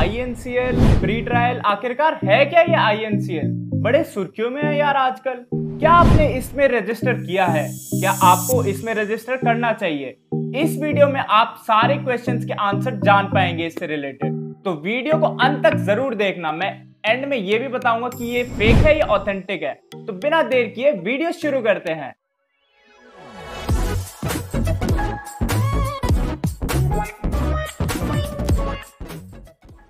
INCL pre trial आखिरकार है क्या ये आईएनसीएल बड़े सुर्खियों में है यार आजकल। क्या आपने इसमें रजिस्टर किया है? क्या आपको इसमें रजिस्टर करना चाहिए? इस वीडियो में आप सारे क्वेश्चंस के आंसर जान पाएँगे इससे रिलेटेड तो वीडियो को अंत तक ज़रूर देखना। मैं एंड में ये भी बताऊँगा कि ये फेक है या ऑथेंटिक है। तो बिना देर किए वीडियो शुरू करते हैं।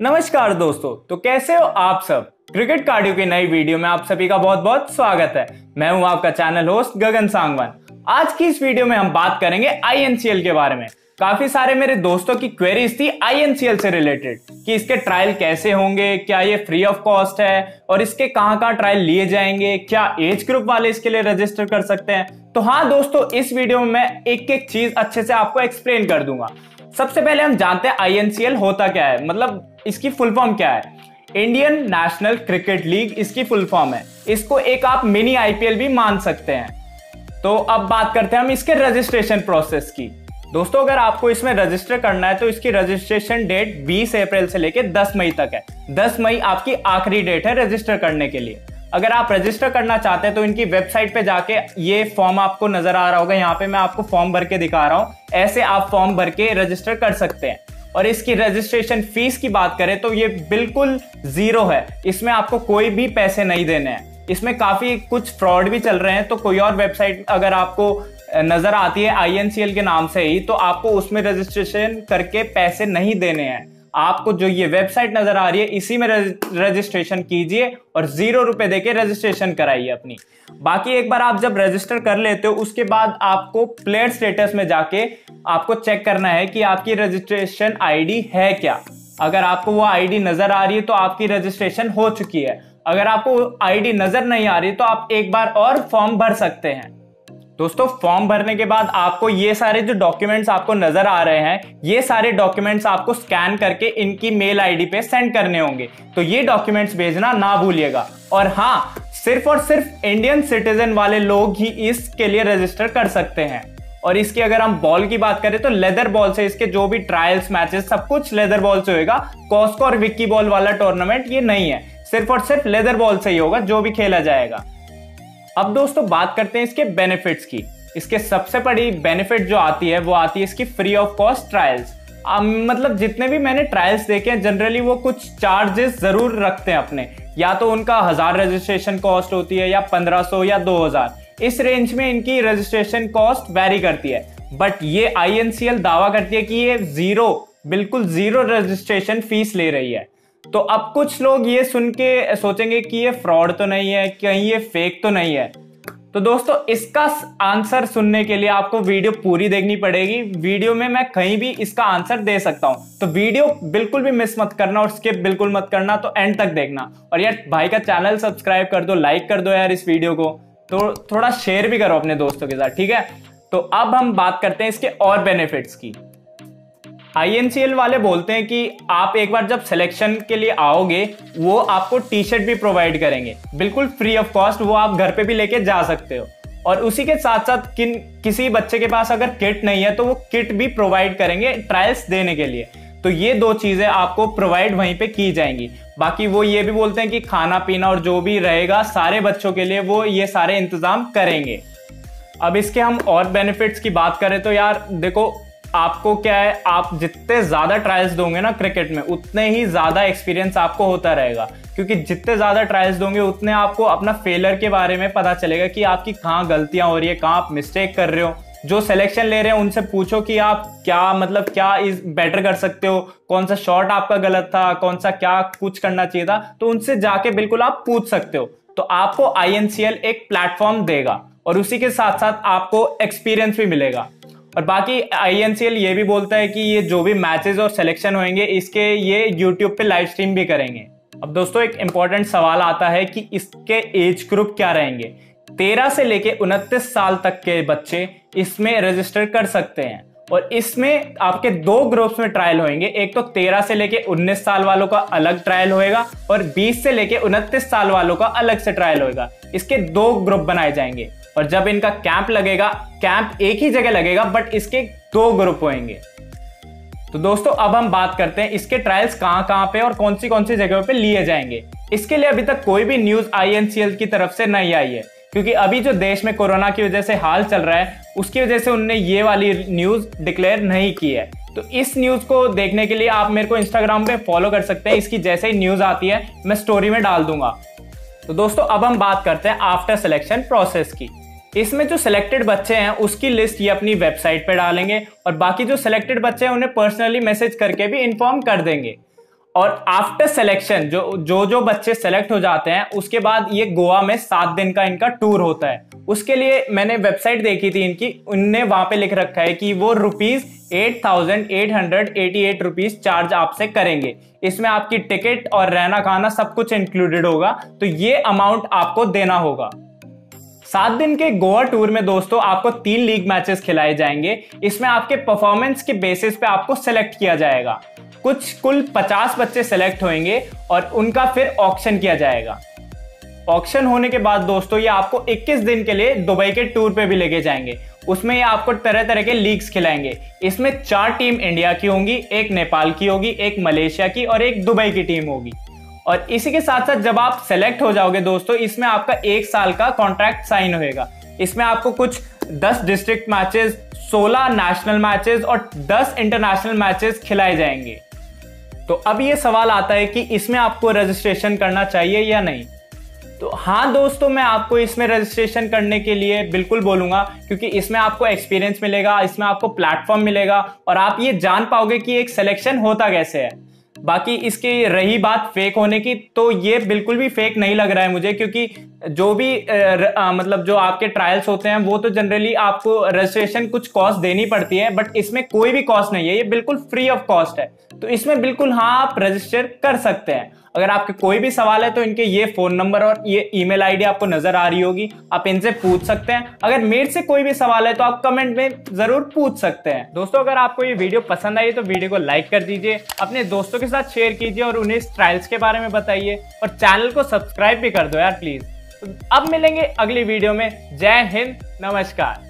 नमस्कार दोस्तों तो कैसे हो आप सब? क्रिकेट कार्डियो की नई वीडियो में आप सभी का बहुत बहुत स्वागत है। मैं हूँ आपका चैनल होस्ट गगन सांगवान। आज की इस वीडियो में हम बात करेंगे आईएनसीएल के बारे में। काफ़ी सारे मेरे दोस्तों की क्वेरीज थी आईएनसीएल से रिलेटेड कि इसके ट्रायल कैसे होंगे, क्या ये फ्री ऑफ़ कॉस्ट है, और इसके कहाँ कहाँ ट्रायल लिए जाएँगे, क्या एज ग्रुप वाले इसके लिए रजिस्टर कर सकते हैं। तो हाँ दोस्तों, इस वीडियो में मैं एक एक चीज़ अच्छे से आपको एक्सप्लेन कर दूँगा। सबसे पहले हम जानते हैं आईएनसीएल होता क्या है। मतलब इसकी फुल फॉर्म क्या है? इंडियन नेशनल क्रिकेट लीग इसकी फुल फॉर्म है। इसको एक आप मिनी आईपीएल भी मान सकते हैं। तो अब बात करते हैं हम इसके रजिस्ट्रेशन प्रोसेस की। दोस्तों, अगर आपको इसमें रजिस्टर करना है तो इसकी रजिस्ट्रेशन डेट 20 अप्रैल से लेकर 10 मई तक है। 10 मई आपकी आखिरी डेट है रजिस्टर करने के लिए। अगर आप रजिस्टर करना चाहते हैं तो इनकी वेबसाइट पे जाके ये फॉर्म आपको नज़र आ रहा होगा। यहाँ पे मैं आपको फॉर्म भर के दिखा रहा हूँ। ऐसे आप फॉर्म भर के रजिस्टर कर सकते हैं। और इसकी रजिस्ट्रेशन फ़ीस की बात करें तो ये बिल्कुल ज़ीरो है। इसमें आपको कोई भी पैसे नहीं देने हैं। इसमें काफ़ी कुछ फ्रॉड भी चल रहे हैं। तो कोई और वेबसाइट अगर आपको नज़र आती है आईएनसीएल के नाम से ही तो आपको उसमें रजिस्ट्रेशन करके पैसे नहीं देने हैं। आपको जो ये वेबसाइट नज़र आ रही है, इसी में रजिस्ट्रेशन कीजिए और ज़ीरो रुपए देके रजिस्ट्रेशन कराइए अपनी। बाकी एक बार आप जब रजिस्टर कर लेते हो, उसके बाद आपको प्लेयर स्टेटस में जाके आपको चेक करना है कि आपकी रजिस्ट्रेशन आईडी है क्या। अगर आपको वो आईडी नज़र आ रही है तो आपकी रजिस्ट्रेशन हो चुकी है। अगर आपको आईडी नज़र नहीं आ रही तो आप एक बार और फॉर्म भर सकते हैं। दोस्तों, फॉर्म भरने के बाद आपको ये सारे जो डॉक्यूमेंट्स आपको नज़र आ रहे हैं, ये सारे डॉक्यूमेंट्स आपको स्कैन करके इनकी मेल आईडी पे सेंड करने होंगे। तो ये डॉक्यूमेंट्स भेजना ना भूलिएगा। और हाँ सिर्फ़ और सिर्फ़ इंडियन सिटीजन वाले लोग ही इसके लिए रजिस्टर कर सकते हैं। और इसकी अगर हम बॉल की बात करें तो लेदर बॉल से इसके जो भी ट्रायल्स मैचेस सब कुछ लेदर बॉल से होगा कॉस्को और विक्की बॉल वाला टूर्नामेंट ये नहीं है। सिर्फ़ और सिर्फ़ लेदर बॉल से ही होगा, जो भी खेला जाएगा। अब दोस्तों, बात करते हैं इसके बेनिफिट्स की। इसके सबसे बड़ी बेनिफिट जो आती है, वो आती है इसकी फ्री ऑफ़ कॉस्ट ट्रायल्स मतलब जितने भी मैंने ट्रायल्स देखे हैं जनरली वो कुछ चार्जेस ज़रूर रखते हैं अपने। या तो उनका हज़ार रजिस्ट्रेशन कॉस्ट होती है, या पंद्रह सौ, या दो हज़ार। इस रेंज में इनकी रजिस्ट्रेशन कॉस्ट वेरी करती है। बट ये आईएनसीएल दावा करती है कि ये ज़ीरो बिल्कुल ज़ीरो रजिस्ट्रेशन फ़ीस ले रही है। तो अब कुछ लोग ये सुन के सोचेंगे कि ये फ्रॉड तो नहीं है, कहीं ये फेक तो नहीं है। तो दोस्तों, इसका आंसर सुनने के लिए आपको वीडियो पूरी देखनी पड़ेगी। वीडियो में मैं कहीं भी इसका आंसर दे सकता हूँ। तो वीडियो बिल्कुल भी मिस मत करना और स्किप बिल्कुल मत करना तो एंड तक देखना। और यार, भाई का चैनल सब्सक्राइब कर दो लाइक कर दो यार इस वीडियो को। तो थोड़ा शेयर भी करो अपने दोस्तों के साथ, ठीक है? तो अब हम बात करते हैं इसके और बेनिफिट्स की। आईएनसीएल वाले बोलते हैं कि आप एक बार जब सिलेक्शन के लिए आओगे, वो आपको टी शर्ट भी प्रोवाइड करेंगे। बिल्कुल फ्री ऑफ़ कॉस्ट वो आप घर पे भी लेके जा सकते हो। और उसी के साथ साथ किन, किसी बच्चे के पास अगर किट नहीं है तो वो किट भी प्रोवाइड करेंगे ट्रायल्स देने के लिए। तो ये दो चीज़ें आपको प्रोवाइड वहीं पे की जाएँगी। बाकी वो ये भी बोलते हैं कि खाना पीना और जो भी रहेगा, सारे बच्चों के लिए वो ये सारे इंतज़ाम करेंगे। अब इसके हम और बेनिफिट्स की बात करें तो यार, देखो आपको क्या है, आप जितने ज़्यादा ट्रायल्स दोगे ना क्रिकेट में, उतने ही ज़्यादा एक्सपीरियंस आपको होता रहेगा। क्योंकि जितने ज़्यादा ट्रायल्स दोगे, उतने आपको अपना फेलर के बारे में पता चलेगा कि आपकी कहाँ गलतियाँ हो रही है, कहाँ आप मिस्टेक कर रहे हो। जो सिलेक्शन ले रहे हैं, उनसे पूछो कि आप क्या मतलब क्या इस बेटर कर सकते हो, कौन सा शॉट आपका गलत था, कौन सा क्या कुछ करना चाहिए था तो उनसे जाके बिल्कुल आप पूछ सकते हो। तो आपको आईएनसीएल एक प्लेटफॉर्म देगा और उसी के साथ साथ आपको एक्सपीरियंस भी मिलेगा। और बाकी आईएनसीएल ये भी बोलता है कि ये जो भी मैचेस और सिलेक्शन होंगे इसके ये यूट्यूब पे लाइव स्ट्रीम भी करेंगे। अब दोस्तों, एक इंपॉर्टेंट सवाल आता है कि इसके एज ग्रुप क्या रहेंगे? तेरह से लेके उनतीस साल तक के बच्चे इसमें रजिस्टर कर सकते हैं। और इसमें आपके दो ग्रुप्स में ट्रायल होंगे एक तो 13 से लेके 19 साल वालों का अलग ट्रायल होएगा और 20 से लेके 29 साल वालों का अलग से ट्रायल होएगा। इसके दो ग्रुप बनाए जाएँगे। और जब इनका कैंप लगेगा कैंप एक ही जगह लगेगा बट इसके दो ग्रुप होंगे तो दोस्तों, अब हम बात करते हैं इसके ट्रायल्स कहाँ कहाँ पे और कौन सी कौन सी जगहों पे लिए जाएँगे। इसके लिए अभी तक कोई भी न्यूज़ आईएनसीएल की तरफ़ से नहीं आई है, क्योंकि अभी जो देश में कोरोना की वजह से हाल चल रहा है, उसकी वजह से उनने ये वाली न्यूज़ डिक्लेयर नहीं की है। तो इस न्यूज़ को देखने के लिए आप मेरे को इंस्टाग्राम पे फॉलो कर सकते हैं, इसकी जैसे ही न्यूज़ आती है, मैं स्टोरी में डाल दूँगा। तो दोस्तों, अब हम बात करते हैं आफ्टर सिलेक्शन प्रोसेस की। इसमें जो सिलेक्टेड बच्चे हैं, उसकी लिस्ट ये अपनी वेबसाइट पे डालेंगे और बाकी जो सिलेक्टेड बच्चे हैं, उन्हें पर्सनली मैसेज करके भी इन्फॉर्म कर देंगे। और आफ्टर सिलेक्शन जो जो जो बच्चे सेलेक्ट हो जाते हैं, उसके बाद ये गोवा में सात दिन का इनका टूर होता है। उसके लिए मैंने वेबसाइट देखी थी इनकी, उनने वहाँ पे लिख रखा है कि वो rupees eight thousand eight hundred eighty eight rupees charge आपसे करेंगे। इसमें आपकी टिकट और रहना खाना सब कुछ इंक्लूडेड होगा तो ये अमाउंट आपको देना होगा। सात दिन के गोवा टूर में दोस्तों आपको तीन लीग मैचेस खिलाए जाएँगे। इसमें आपके परफॉर्मेंस के बेसिस पे आपको सेलेक्ट किया जाएगा। कुछ कुल 50 बच्चे सेलेक्ट होंगे और उनका फिर ऑक्शन किया जाएगा। ऑक्शन होने के बाद दोस्तों ये आपको 21 दिन के लिए दुबई के टूर पे भी लेके जाएँगे। उसमें ये आपको तरह तरह के लीग्स खिलाएँगे। इसमें चार टीम इंडिया की होंगी, एक नेपाल की होगी, एक मलेशिया की और एक दुबई की टीम होगी। और इसी के साथ साथ जब आप सेलेक्ट हो जाओगे दोस्तों, इसमें आपका एक साल का कॉन्ट्रैक्ट साइन होएगा। इसमें आपको कुछ 10 डिस्ट्रिक्ट मैचेस 16 नेशनल मैचेस और 10 इंटरनेशनल मैचेस खिलाए जाएँगे। तो अब ये सवाल आता है कि इसमें आपको रजिस्ट्रेशन करना चाहिए या नहीं? तो हाँ दोस्तों, मैं आपको इसमें रजिस्ट्रेशन करने के लिए बिल्कुल बोलूँगा, क्योंकि इसमें आपको एक्सपीरियंस मिलेगा, इसमें आपको प्लेटफॉर्म मिलेगा और आप ये जान पाओगे कि एक सिलेक्शन होता कैसे है। बाकी इसकी रही बात फेक होने की तो ये बिल्कुल भी फेक नहीं लग रहा है मुझे क्योंकि जो भी आ, मतलब जो आपके ट्रायल्स होते हैं वो तो जनरली आपको रजिस्ट्रेशन कुछ कॉस्ट देनी पड़ती है बट इसमें कोई भी कॉस्ट नहीं है ये बिल्कुल फ्री ऑफ़ कॉस्ट है। तो इसमें बिल्कुल हाँ आप रजिस्टर कर सकते हैं। अगर आपके कोई भी सवाल है तो इनके ये फ़ोन नंबर और ये ईमेल आईडी आपको नज़र आ रही होगी। आप इनसे पूछ सकते हैं। अगर मेरे से कोई भी सवाल है तो आप कमेंट में ज़रूर पूछ सकते हैं। दोस्तों, अगर आपको ये वीडियो पसंद आई तो वीडियो को लाइक कर दीजिए, अपने दोस्तों के साथ शेयर कीजिए और उन्हें इस ट्रायल्स के बारे में बताइए और चैनल को सब्सक्राइब भी कर दो यार, प्लीज़। तो अब मिलेंगे अगली वीडियो में। जय हिंद, नमस्कार।